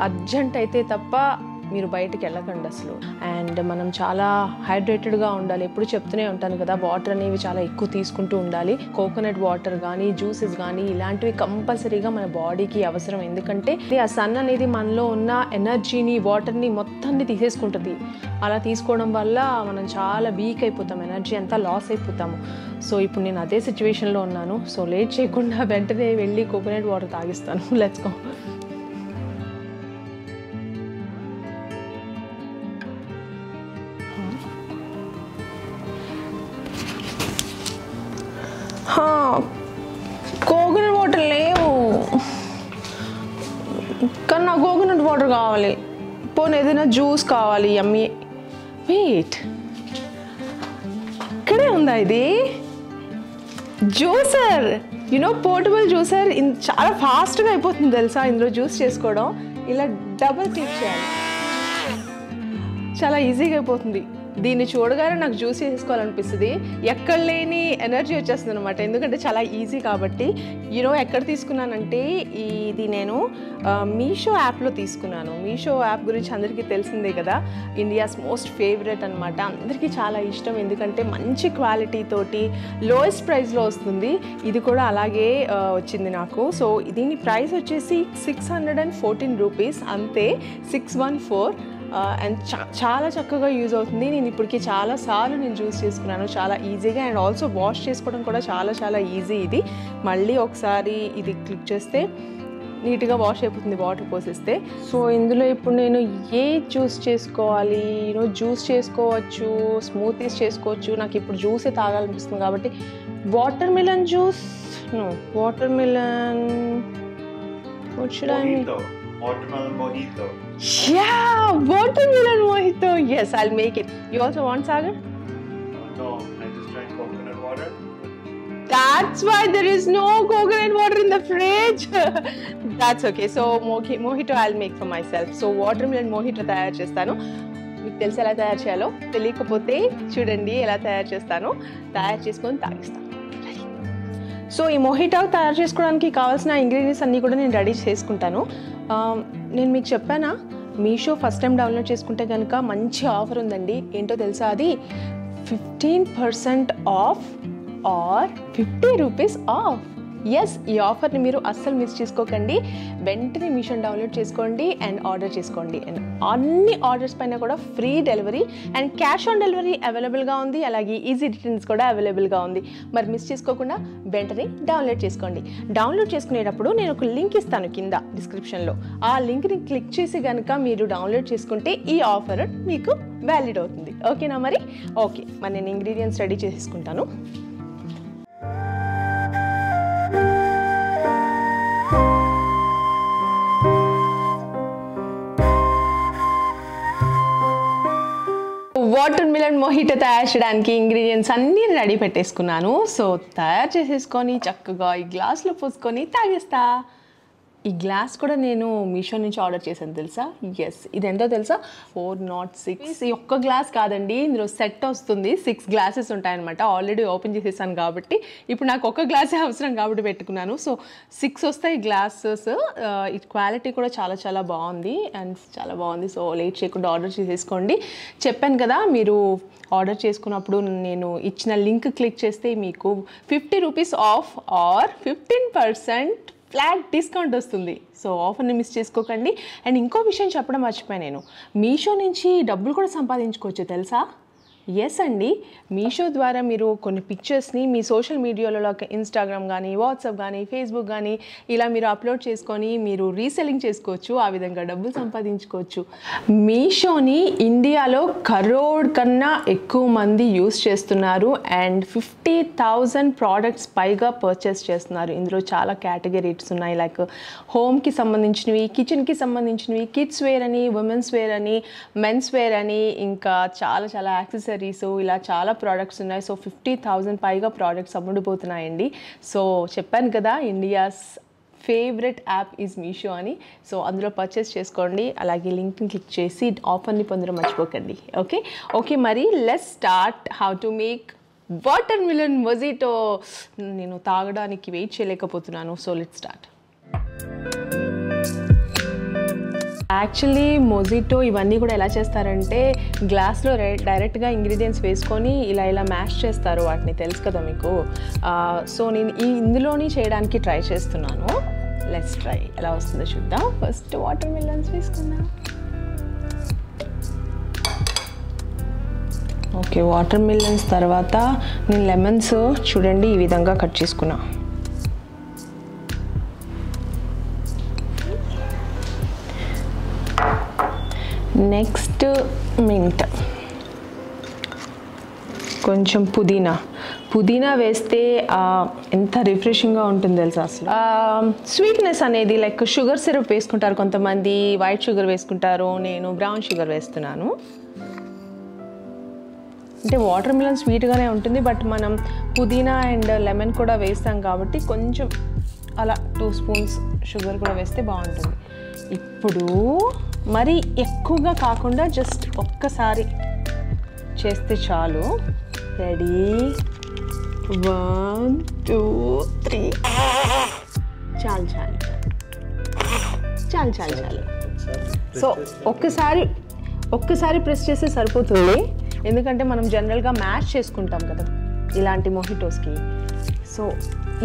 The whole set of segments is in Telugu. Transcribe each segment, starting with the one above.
అర్జెంట్ అయితే తప్ప మీరు బయటికి వెళ్ళకండి అసలు. అండ్ మనం చాలా హైడ్రేటెడ్గా ఉండాలి. ఎప్పుడు చెప్తూనే ఉంటాను కదా వాటర్ అనేవి చాలా ఎక్కువ తీసుకుంటూ ఉండాలి. కోకోనట్ వాటర్ కానీ జ్యూసెస్ కానీ ఇలాంటివి కంపల్సరీగా మన బాడీకి అవసరం. ఎందుకంటే ఆ సన్ అనేది మనలో ఉన్న ఎనర్జీని వాటర్ని మొత్తాన్ని తీసేసుకుంటుంది. అలా తీసుకోవడం వల్ల మనం చాలా వీక్ అయిపోతాం. ఎనర్జీ అంతా లాస్ అయిపోతాము. సో ఇప్పుడు నేను అదే సిచ్యువేషన్లో ఉన్నాను. సో లేట్ చేయకుండా వెంటనే వెళ్ళి కోకోనట్ వాటర్ తాగిస్తాను. Let's go. కావాలి. పోనీ ఏదైనా జ్యూస్ కావాలి అమ్మి వెయిట్. ఇక్కడే ఉందా ఇది? జ్యూసర్. యునో పోర్టబుల్ జ్యూసర్ చాలా ఫాస్ట్గా అయిపోతుంది తెలుసా ఇందులో జ్యూస్ చేసుకోవడం? ఇలా డబుల్ క్లిక్ చేయాలి. చాలా ఈజీగా అయిపోతుంది. దీన్ని చూడగానే నాకు జ్యూస్ చేసుకోవాలనిపిస్తుంది ఎక్కడ లేని ఎనర్జీ వచ్చేస్తుంది అనమాట ఎందుకంటే చాలా ఈజీ కాబట్టి యూనో ఎక్కడ తీసుకున్నానంటే ఇది నేను మీషో యాప్లో తీసుకున్నాను. మీషో యాప్ గురించి అందరికీ తెలిసిందే కదా. ఇండియాస్ మోస్ట్ ఫేవరెట్ అనమాట అందరికీ చాలా ఇష్టం. ఎందుకంటే మంచి క్వాలిటీ తోటి లోయెస్ట్ ప్రైస్లో వస్తుంది. ఇది కూడా అలాగే వచ్చింది నాకు. సో దీని ప్రైస్ వచ్చేసి six hundred and fourteen rupees అంతే సిక్స్ వన్ ఫోర్ అండ్ చాలా చక్కగా యూజ్ అవుతుంది. నేను ఇప్పటికి చాలా సార్లు నేను చూస్ చేసుకున్నాను. చాలా ఈజీగా అండ్ ఆల్సో వాష్ చేసుకోవడం కూడా చాలా చాలా ఈజీ ఇది. మళ్ళీ ఒకసారి ఇది క్లిక్ చేస్తే నీట్గా వాష్ అయిపోతుంది వాటర్ పోసేస్తే. సో ఇందులో ఇప్పుడు నేను ఏ జ్యూస్ చేసుకోవాలి? యూనో జ్యూస్ చేసుకోవచ్చు స్మూతీస్ చేసుకోవచ్చు. నాకు ఇప్పుడు జ్యూసే తాగాలనిపిస్తుంది కాబట్టి watermelon juice watermelon. Watermelon mojito. Yeah, watermelon mojito. Yes, I'll make it. You also want Sagar? No, I just drank coconut water. That's why there is no coconut water in the fridge. That's okay. So moji- mojito I'll make for myself. So watermelon mojito తయారు చేస్తాను మీకు తెలిసి ఎలా తయారు చేయాలో తెలియకపోతే చూడండి ఎలా తయారు చేస్తానో తయారు చేసుకొని తాగిస్తాను సో ఈ మొహిటో తయారు చేసుకోవడానికి కావాల్సిన ఇంగ్రీడియంట్స్ అన్నీ కూడా నేను రెడీ చేసుకుంటాను. నేను మీకు చెప్పానా? మీషో ఫస్ట్ టైం డౌన్లోడ్ చేసుకుంటే కనుక మంచి ఆఫర్ ఉందండి. ఏంటో తెలుసా అది? Fifteen percent off or fifty rupees off. Yes ఈ ఆఫర్ని మీరు అస్సలు మిస్ చేసుకోకండి. వెంటనే మీషోని డౌన్లోడ్ చేసుకోండి అండ్ ఆర్డర్ చేసుకోండి. అండ్ అన్ని ఆర్డర్స్ పైన కూడా free delivery and cash on delivery అవైలబుల్గా ఉంది. అలాగే ఈజీ రిటర్న్స్ కూడా అవైలబుల్గా ఉంది. మరి మిస్ చేసుకోకుండా వెంటనే డౌన్లోడ్ చేసుకోండి. డౌన్లోడ్ చేసుకునేటప్పుడు నేను ఒక లింక్ ఇస్తాను కింద డిస్క్రిప్షన్లో ఆ లింక్ని క్లిక్ చేసి కనుక మీరు డౌన్లోడ్ చేసుకుంటే ఈ ఆఫర్ మీకు వ్యాలిడ్ అవుతుంది. ఓకేనా మరి? ఓకే మరి నేను ఇంగ్రీడియంట్స్ రెడీ చేసుకుంటాను వాటర్ మిలన్ మొహిట తయారు చేయడానికి ఇంగ్రీడియంట్స్ అన్నీ రెడీ పెట్టేసుకున్నాను. సో తయారు చేసేసుకొని చక్కగా ఈ గ్లాస్లో పోసుకొని తాగేస్తా. ఈ గ్లాస్ కూడా నేను మీషో నుంచి ఆర్డర్ చేశాను తెలుసా? ఎస్ ఇది ఎంతో తెలుసా? ఫోర్ నాట్ సిక్స్ ఈ ఒక్క గ్లాస్ కాదండి ఇందులో సెట్ వస్తుంది. సిక్స్ గ్లాసెస్ ఉంటాయన్నమాట. ఆల్రెడీ ఓపెన్ చేసేసాను కాబట్టి. ఇప్పుడు నాకు ఒక గ్లాసే అవసరం కాబట్టి పెట్టుకున్నాను. సో సిక్స్ వస్తాయి గ్లాసెస్ uh, ఈ క్వాలిటీ కూడా చాలా చాలా బాగుంది. అండ్ చాలా బాగుంది. సో లేట్ చేయకుండా ఆర్డర్ చేసేసుకోండి. చెప్పాను కదా మీరు ఆర్డర్ చేసుకున్నప్పుడు నేను ఇచ్చిన లింక్ క్లిక్ చేస్తే మీకు fifty rupees off or fifteen percent flat discount వస్తుంది. సో ఆఫర్ని మిస్ చేసుకోకండి. అండ్ ఇంకో విషయం చెప్పడం మర్చిపోయాను నేను. మీషో నుంచి డబ్బులు కూడా సంపాదించుకోవచ్చు తెలుసా? ఎస్ అండి. మీషో ద్వారా మీరు కొన్ని పిక్చర్స్ని మీ సోషల్ మీడియాలో ఇన్స్టాగ్రామ్ కానీ వాట్సాప్ కానీ ఫేస్బుక్ కానీ ఇలా మీరు అప్లోడ్ చేసుకొని మీరు రీసెల్లింగ్ చేసుకోవచ్చు. ఆ విధంగా డబ్బులు సంపాదించుకోవచ్చు. మీషోని ఇండియాలో కరోడ్ కన్నా ఎక్కువ మంది యూస్ చేస్తున్నారు అండ్ ఫిఫ్టీ థౌజండ్ ప్రోడక్ట్స్ పైగా పర్చేస్ చేస్తున్నారు. ఇందులో చాలా కేటగిరీస్ ఉన్నాయి. లైక్ హోమ్కి సంబంధించినవి కిచెన్కి సంబంధించినవి కిడ్స్ వేర్ అని ఉమెన్స్ వేర్ అని మెన్స్ వేర్ అని ఇంకా చాలా చాలా యాక్సెసరీస్ ఇలా చాలా ప్రోడక్ట్స్ ఉన్నాయి. సో ఫిఫ్టీ థౌజండ్ పైగా ప్రోడక్ట్స్ అమ్ముడుపోతున్నాయండి. సో చెప్పాను కదా India's favourite app is Meesho అని. సో అందులో పర్చేస్ చేసుకోండి. అలాగే లింక్ని క్లిక్ చేసి ఆఫర్ని పొందడం మర్చిపోకండి. ఓకే ఓకే మరి let's start how to make watermelon mojito నేను తాగడానికి వెయిట్ చేయలేకపోతున్నాను. So let start actually mojito ఇవన్నీ కూడా ఎలా చేస్తారంటే గ్లాస్లో డైరెక్ట్గా ఇంగ్రీడియంట్స్ వేసుకొని ఇలా ఇలా మ్యాష్ చేస్తారు వాటిని. తెలుసు కదా మీకు? సో నేను ఈ ఇందులోని చేయడానికి ట్రై చేస్తున్నాను. లెట్స్ ట్రై ఎలా వస్తుందో చూద్దాం. ఫస్ట్ వాటర్ మిలన్స్ వేసుకుందాం. ఓకే వాటర్ మిలన్స్ తర్వాత నేను లెమన్స్ చూడండి ఈ విధంగా కట్ చేసుకున్నాను నెక్స్ట్ మింట్. కొంచెం పుదీనా. పుదీనా వేస్తే ఎంత రిఫ్రెషింగ్గా ఉంటుంది తెలుసా అసలు? స్వీట్నెస్ అనేది లైక్ షుగర్ సిరప్ వేసుకుంటారు కొంతమంది వైట్ షుగర్ వేసుకుంటారు నేను బ్రౌన్ షుగర్ వేస్తున్నాను. అంటే వాటర్ మిలన్ స్వీట్గానే ఉంటుంది బట్ మనం పుదీనా అండ్ లెమన్ కూడా వేస్తాం కాబట్టి కొంచెం అలా టూ స్పూన్స్ షుగర్ కూడా వేస్తే బాగుంటుంది. ఇప్పుడు మరి ఎక్కువగా కాకుండా జస్ట్ ఒక్కసారి చేస్తే చాలు. రెడీ వన్ టూ త్రీ చాలు చాలు. చాలు చాలు చాలు. సో ఒక్కసారి ఒక్కసారి ప్రెస్ చేస్తే సరిపోతుంది. ఎందుకంటే మనం జనరల్గా మ్యాష్ చేసుకుంటాం కదా ఇలాంటి మొహిటోస్కి సో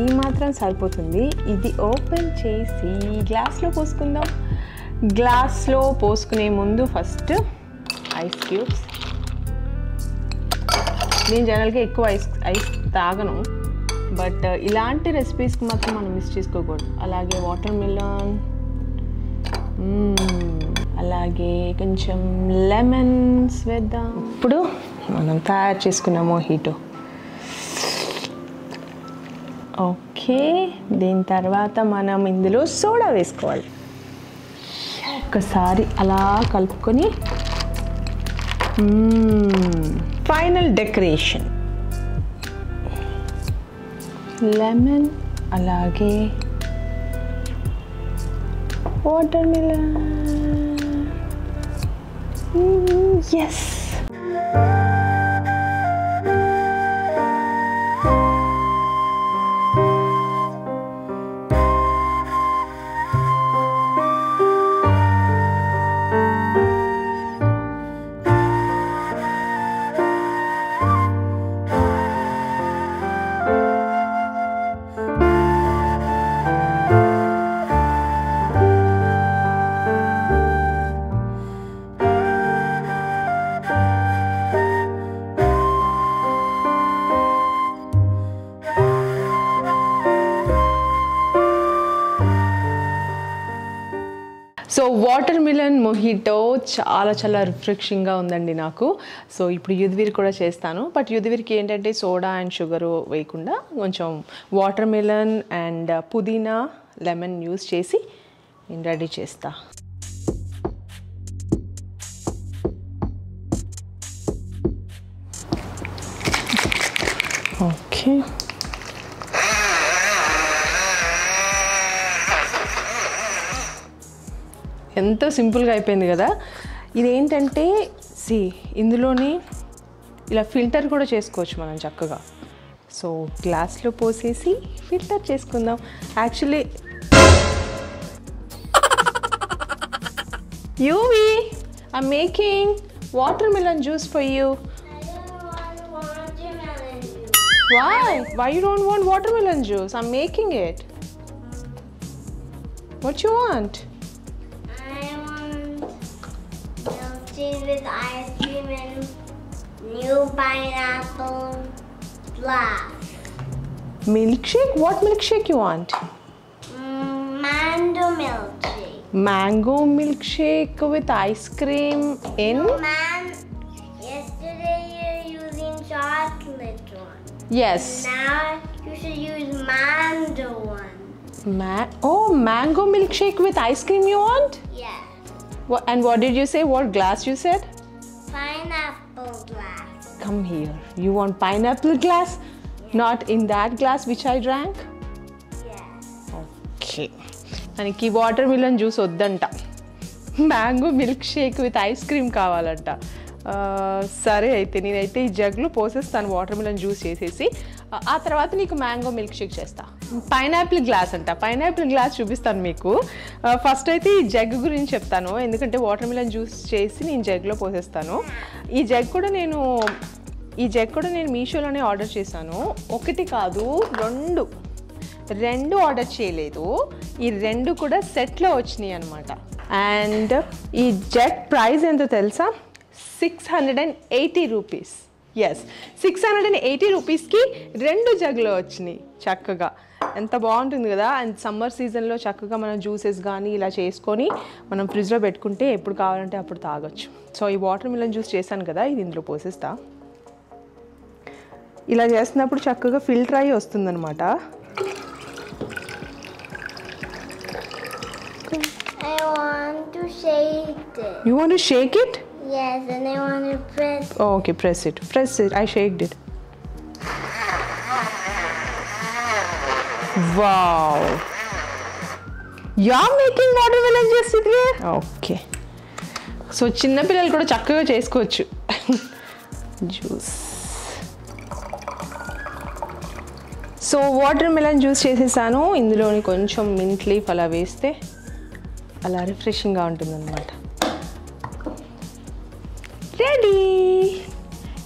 ఈ మాత్రం సరిపోతుంది. ఇది ఓపెన్ చేసి గ్లాస్లో పోసుకుందాం. గ్లాస్లో పోసుకునే ముందు ఫస్ట్ ఐస్ క్యూబ్స్. నేను జనరల్గా ఎక్కువ ఐస్ ఐస్ తాగను. బట్ uh, ఇలాంటి రెసిపీస్కి మాత్రం మనం మిస్ చేసుకోకూడదు. అలాగే వాటర్ మిలన్ అలాగే కొంచెం లెమన్స్ వేద్దాం. ఇప్పుడు మనం తయారు చేసుకున్న మోహిటో. ఓకే దీని తర్వాత మనం ఇందులో సోడా వేసుకోవాలి. ఒకసారి అలా కలుపుకొని ఫైనల్ డెకరేషన్ లెమన్ అలాగే వాటర్ మిలన్ ఎస్ మిలన్ చాలా చాలా రిఫ్రెషింగ్గా ఉందండి నాకు. సో ఇప్పుడు యుద్వీర్ కూడా చేస్తాను. బట్ యుద్వీర్కి ఏంటంటే సోడా అండ్ షుగర్ వేయకుండా కొంచెం వాటర్ మిలన్ అండ్ పుదీనా లెమన్ యూస్ చేసి నేను రెడీ చేస్తా. ఓకే. ఎంతో సింపుల్గా అయిపోయింది కదా ఇదేంటంటే సి ఇందులోని ఇలా ఫిల్టర్ కూడా చేసుకోవచ్చు మనం చక్కగా సో గ్లాస్లో పోసేసి ఫిల్టర్ చేసుకుందాం actually you've I making watermelon juice for you Why? Why you don't want watermelon juice? I'm making it. What you want? Tea with ice cream and new pineapple glass. Milkshake? What milkshake you want? Mm, Mando milkshake. Mango milkshake with ice cream in? Man, yesterday you're using chocolate one. Yes. Now you should use mango one. Ma- oh, mango milkshake with ice cream you want? Yes. What, and what did you say? What glass you said? Pineapple glass. Come here. You want pineapple glass? Not in that glass which I drank? Yes. Okay మనకి వాటర్ మిలన్ జ్యూస్ వద్దంట mango milkshake with ice cream కావాలంట ఆ, సరే అయితే నేనైతే ఈ జగ్లో పోసేస్తాను వాటర్ మిలన్ జ్యూస్ చేసేసి. ఆ, తర్వాత నీకు మ్యాంగో మిల్క్ షేక్ చేస్తా. పైనాపిల్ గ్లాస్ అంట. పైనాపిల్ గ్లాస్ చూపిస్తాను మీకు. ఫస్ట్ అయితే ఈ జగ్ గురించి చెప్తాను. ఎందుకంటే వాటర్ మిలన్ జ్యూస్ చేసి నేను జగ్లో పోసేస్తాను. ఈ జగ్ కూడా నేను ఈ జగ్ కూడా నేను మీషోలోనే ఆర్డర్ చేశాను. ఒకటి కాదు రెండు. రెండు ఆర్డర్ చేయలేదు. ఈ రెండు కూడా సెట్లో వచ్చినాయి అనమాట అండ్ ఈ జగ్ ప్రైస్ ఎంతో తెలుసా? Six hundred and eighty rupees yes six hundred and eighty రూపీస్కి రెండు జగ్లో వచ్చినాయి చక్కగా. ఎంత బాగుంటుంది కదా? అండ్ సమ్మర్ సీజన్లో చక్కగా మనం జ్యూసెస్ కానీ ఇలా చేసుకొని మనం ఫ్రిడ్జ్లో పెట్టుకుంటే ఎప్పుడు కావాలంటే అప్పుడు తాగొచ్చు. సో ఈ వాటర్ మిలన్ జ్యూస్ చేశాను కదా ఇది ఇందులో పోసేస్తా. ఇలా చేస్తున్నప్పుడు చక్కగా ఫిల్టర్ అయ్యి వస్తుందన్నమాట. I want to shake it. Yes, and I want to press. Okay press it press it I shake it wow yeah making watermelon చేస్తుంది ఓకే సో చిన్నపిల్లలు కూడా చక్కగా చేసుకోవచ్చు. Juice so watermelon juice చేసేసాను. ఇందులోని కొంచెం మింట్ లీఫ్ అలా వేస్తే అలా రిఫ్రెషింగ్గా ఉంటుందన్నమాట.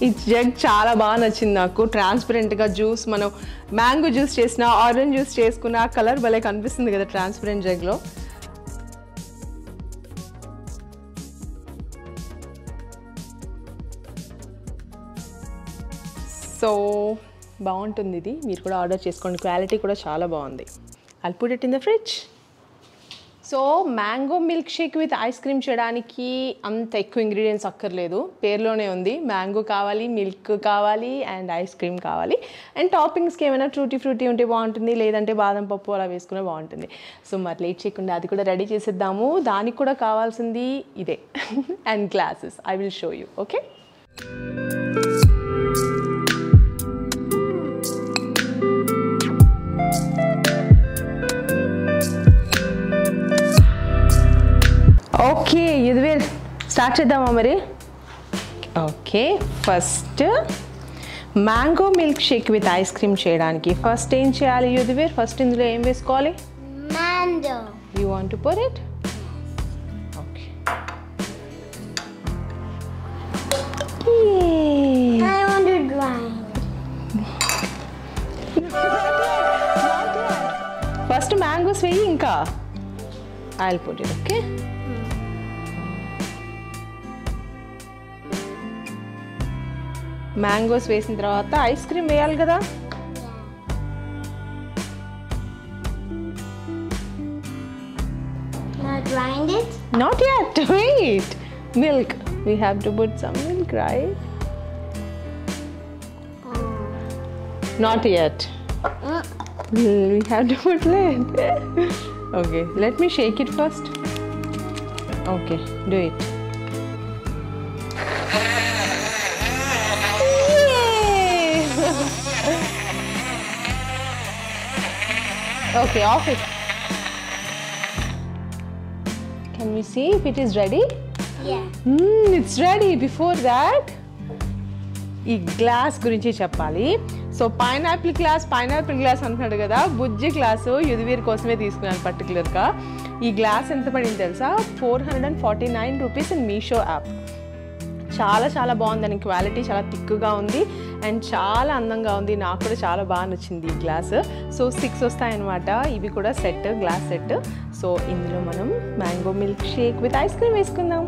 ఈ జగ్ చాలా బాగా నచ్చింది నాకు. ట్రాన్స్పరెంట్గా జ్యూస్ మనం మ్యాంగో జ్యూస్ చేసిన ఆరెంజ్ జ్యూస్ చేసుకున్న కలర్ భలే కనిపిస్తుంది కదా ట్రాన్స్పరెంట్ జగ్లో సో బాగుంటుంది ఇది. మీరు కూడా ఆర్డర్ చేసుకోండి. క్వాలిటీ కూడా చాలా బాగుంది. అల్పుడెట్ in the fridge so mango milkshake with ice cream చేయడానికి అంత ఎక్కువ ఇంగ్రీడియంట్స్ అక్కర్లేదు. పేర్లోనే ఉంది. మ్యాంగో కావాలి మిల్క్ కావాలి అండ్ ఐస్ క్రీమ్ కావాలి. అండ్ టాపింగ్స్కి ఏమైనా ట్రూటీ ఫ్రూటీ ఉంటే బాగుంటుంది లేదంటే బాదం పప్పు అలా వేసుకునే బాగుంటుంది. సో మరి లేట్ చేయకుండా అది కూడా రెడీ చేసేద్దాము. దానికి కూడా కావాల్సింది ఇదే. And glasses. I will show you okay okay యుద్వేర్ start చేద్దామా మరి? Okay first mango milkshake with ice cream చేయడానికి. ఫస్ట్ ఏం చేయాలి? యుద్వేర్ ఫస్ట్ ఇందులో ఏం వేసుకోవాలి? Mando. You want to put it okay. First mangoes వేయి ఇంకా. I put it okay mangoes వేసిన తర్వాత ఐస్ క్రీమ్ వేయాలి కదా Now grind it. Not yet. Wait. Milk. We have to put some milk, right? Not yet. Mm. We have to put lid. okay. Let me shake it first. Okay. Okay. Off it. Can we see if it is ready? Yeah. It's ready before that ఈ గ్లాస్ గురించి చెప్పాలి so pineapple glass pineapple glass అంటున్నాడు కదా బుజ్జి గ్లాసు యుధవీర్ కోసమే తీసుకున్నాను పర్టికులర్గా ఈ గ్లాస్ ఎంత పడింది తెలుసా four hundred and forty nine rupees in Meesho app చాలా చాలా బాగుంది దాని క్వాలిటీ చాలా థిక్గా ఉంది అండ్ చాలా అందంగా ఉంది. నాకు కూడా చాలా బాగా నచ్చింది ఈ గ్లాస్. సో సిక్స్ వస్తాయన్నమాట. ఇవి కూడా సెట్ గ్లాస్ సెట్. సో ఇందులో మనం mango milkshake with ice cream వేసుకుందాం.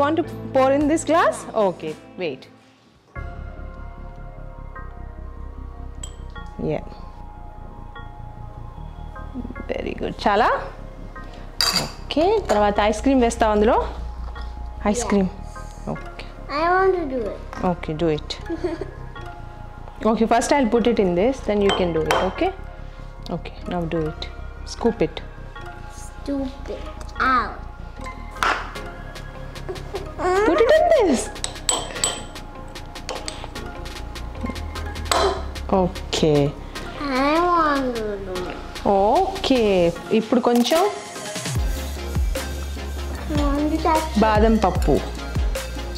Want to pour in this glass? Okay, wait. Yeah. Very good చాలా? ఓకే తర్వాత ఐస్ క్రీమ్ వేస్తావు అందులో? Ice cream. Okay I want to do it. Okay do it okay first I put it in this then you can do it okay okay now do it scoop it Stupid. Ow. Put it in this okay I want to do it. Okay ఇప్పుడు కొంచెం I want to touch. బాదం పప్పు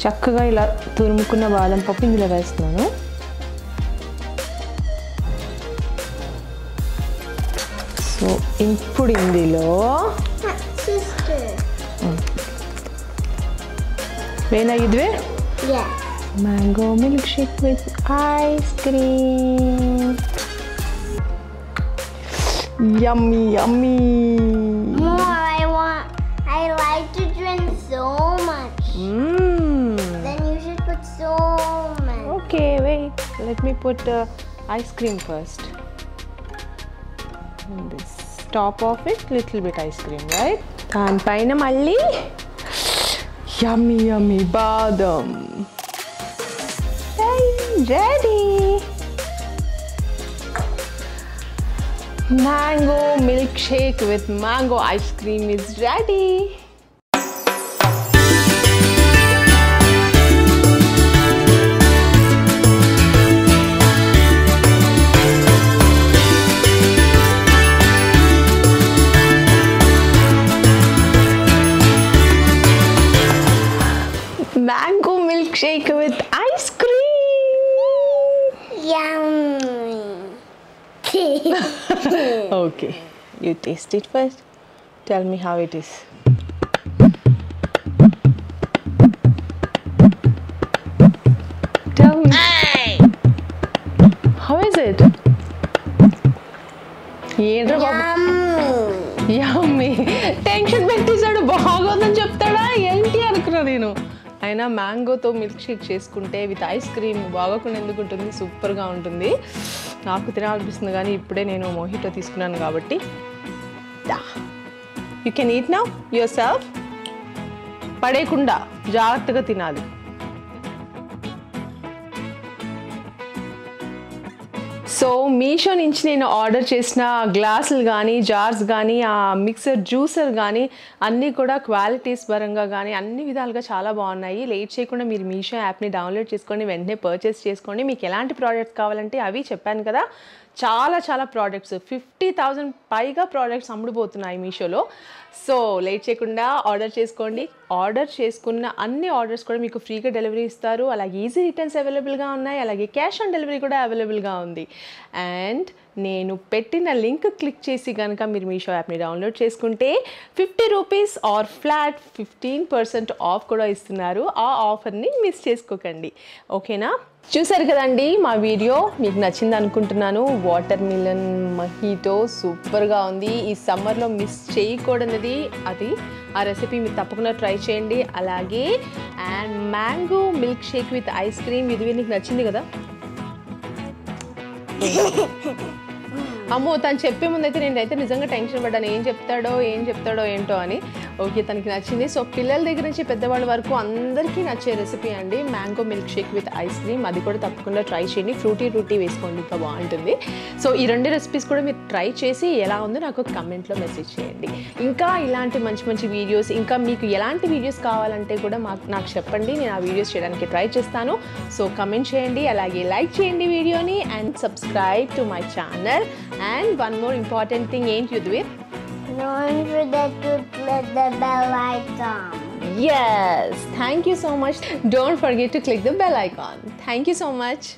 చక్కగా ఇలా తురుముకున్న బాదం పప్పు ఇందులో వేస్తున్నాను. సో ఇప్పుడు ఇందులో ಏನಾಗಿದ್ವಿ mango milkshake with ice cream. Yummy yummy. much. Okay wait let me put ice cream first this top of it little bit ice cream right దానిపైన మళ్ళీ యమ్మీ యమ్మీ బాదం ready mango milkshake with mango ice cream is Ready mango milkshake with ice cream Yummy. Okay, you taste it first. Tell me how it is. Tell me. How is it? ఏంట్రా బాబు Yummy. యమ్మీ టెన్షన్ పెట్టేశాడు బాగోదని చెప్తాడా ఏంటి అనుకున్నా నేను అయినా మ్యాంగోతో మిల్క్ షేక్ చేసుకుంటే విత్ ఐస్ క్రీమ్ బాగోకుండా ఎందుకు ఉంటుంది? సూపర్గా ఉంటుంది. నాకు తినాలనిపిస్తుంది కానీ ఇప్పుడే నేను మోహిటో తీసుకున్నాను కాబట్టి. You can eat now yourself పడేయకుండా జాగ్రత్తగా తినాలి. సో మీషో నుంచి నేను ఆర్డర్ చేసిన గ్లాసులు కానీ జార్స్ కానీ ఆ మిక్సర్ జ్యూసర్ కానీ అన్నీ కూడా క్వాలిటీస్ పరంగా కానీ అన్ని విధాలుగా చాలా బాగున్నాయి. లేట్ చేయకుండా మీరు మీషో యాప్ని డౌన్లోడ్ చేసుకోండి వెంటనే పర్చేస్ చేసుకోండి. మీకు ఎలాంటి ప్రోడక్ట్స్ కావాలంటే అవి చెప్పాను కదా. చాలా చాలా ప్రోడక్ట్స్ ఫిఫ్టీ థౌజండ్ పైగా ప్రోడక్ట్స్ అమ్ముడుపోతున్నాయి మీషోలో. సో లేట్ చేయకుండా ఆర్డర్ చేసుకోండి. ఆర్డర్ చేసుకున్న అన్ని ఆర్డర్స్ కూడా మీకు ఫ్రీగా డెలివరీ ఇస్తారు. అలాగే ఈజీ రిటర్న్స్ అవైలబుల్గా ఉన్నాయి. అలాగే క్యాష్ ఆన్ డెలివరీ కూడా అవైలబుల్గా ఉంది. అండ్ నేను పెట్టిన లింక్ క్లిక్ చేసి కనుక మీరు మీషో యాప్ని డౌన్లోడ్ చేసుకుంటే fifty rupees or flat fifteen percent off కూడా ఇస్తున్నారు. ఆ ఆఫర్ని మిస్ చేసుకోకండి. ఓకేనా చూసారు కదండి మా వీడియో? మీకు నచ్చింది అనుకుంటున్నాను. వాటర్ మిలన్ మహీటో సూపర్గా ఉంది. ఈ సమ్మర్లో మిస్ చేయకూడనిది. అది ఆ రెసిపీ మీరు తప్పకుండా ట్రై చేయండి. అలాగే and mango milkshake with ice cream ఇది నీకు నచ్చింది కదా? అమ్మో తను చెప్పే ముందైతే నేనైతే నిజంగా టెన్షన్ పడ్డాను. ఏం చెప్తాడో ఏం చెప్తాడో ఏంటో అని. ఓకే తనకి నచ్చింది. సో పిల్లల దగ్గర నుంచి పెద్దవాళ్ళ వరకు అందరికీ నచ్చే రెసిపీ అండి mango milkshake with ice cream. అది కూడా తప్పకుండా ట్రై చేయండి. ఫ్రూటీ రూటీ వేసుకోండి ఇంకా బాగుంటుంది. సో ఈ రెండు రెసిపీస్ కూడా మీరు ట్రై చేసి ఎలా ఉందో నాకు కమెంట్లో మెసేజ్ చేయండి. ఇంకా ఇలాంటి మంచి మంచి వీడియోస్ ఇంకా మీకు ఎలాంటి వీడియోస్ కావాలంటే కూడా మాకు నాకు చెప్పండి. నేను ఆ వీడియోస్ చేయడానికి ట్రై చేస్తాను. సో కమెంట్ చేయండి. అలాగే లైక్ చేయండి వీడియోని. And subscribe to my channel. And one more important thing, ain't Yudhvir? Don't forget to click the bell icon. Yes, thank you so much. Don't forget to click the bell icon. Thank you so much.